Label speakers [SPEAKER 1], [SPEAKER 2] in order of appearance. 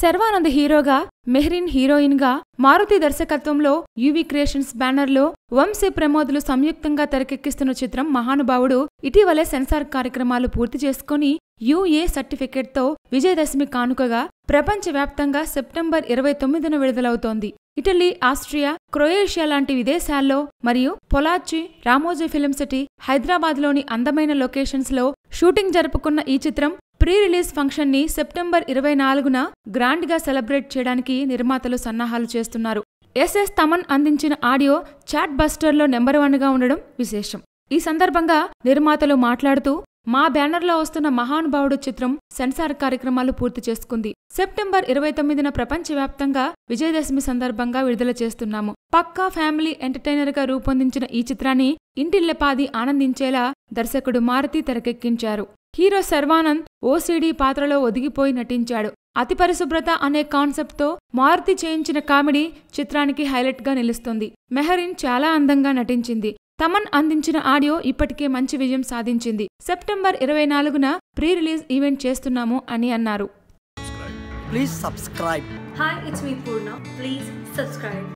[SPEAKER 1] శర్వానంద్ హీరోగా మెహ్రీన్ హీరోయిన్గా మారుతి దర్శకత్వంలో యువి క్రియేషన్స్ బ్యానర్లో వంశీ ప్రమోదులు సంయుక్తంగా తెరకెక్కిస్తున్న చిత్రం మహానుభావుడు ఇటీవలే సెన్సార్ కార్యక్రమాలు పూర్తి చేసుకుని యుఏ సర్టిఫికెట్తో విజయదశమి కానుకగా ప్రపంచవ్యాప్తంగా సెప్టెంబర్ ఇరవై తొమ్మిదిన విడుదలవుతోంది. ఇటలీ ఆస్ట్రియా క్రొయేషియా లాంటి విదేశాల్లో మరియు పొలాచి రామోజీ ఫిలిం సిటీ హైదరాబాద్లోని అందమైన లొకేషన్స్లో షూటింగ్ జరుపుకున్న ఈ చిత్రం ప్రీ రిలీజ్ ఫంక్షన్ని సెప్టెంబర్ ఇరవై నాలుగున గ్రాండ్గా సెలబ్రేట్ చేయడానికి నిర్మాతలు సన్నాహాలు చేస్తున్నారు. ఎస్ఎస్ తమన్ అందించిన ఆడియో చాట్ బస్టర్లో నెంబర్ వన్గా ఉండడం విశేషం. ఈ సందర్భంగా నిర్మాతలు మాట్లాడుతూ మా బ్యానర్లో వస్తున్న మహానుభావుడు చిత్రం సెన్సార్ కార్యక్రమాలు పూర్తి చేసుకుంది. సెప్టెంబర్ ఇరవై తొమ్మిదిన ప్రపంచవ్యాప్తంగా విజయదశమి సందర్భంగా విడుదల చేస్తున్నాము. పక్కా ఫ్యామిలీ ఎంటర్టైనర్గా రూపొందించిన ఈ చిత్రాన్ని ఇంటిల్లపాది ఆనందించేలా దర్శకుడు మారుతి తెరకెక్కించారు. హీరో శర్వానంద్ ఓసీడీ పాత్రలో ఒదిగిపోయి నటించాడు అతి పరిశుభ్రత అనే కాన్సెప్ట్తో మారుతి చేయించిన కామెడీ చిత్రానికి హైలైట్గా నిలుస్తుంది మెహరీన్ చాలా అందంగా నటించింది తమన్ అందించిన ఆడియో ఇప్పటికే మంచి విజయం సాధించింది సెప్టెంబర్ ఇరవై నాలుగున ప్రీ రిలీజ్ ఈవెంట్ చేస్తున్నాము అని అన్నారు
[SPEAKER 2] Please subscribe.
[SPEAKER 3] Hi, it's me Purna. Please subscribe.